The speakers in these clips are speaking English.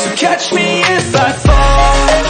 So catch me if I fall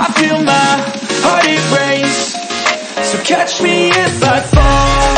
I feel my heart erase So catch me if I fall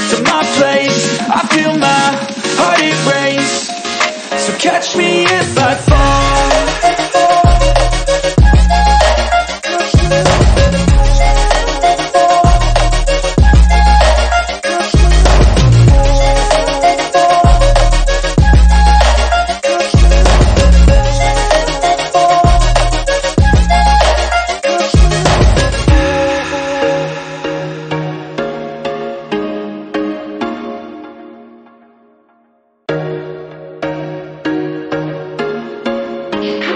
catch me if I fall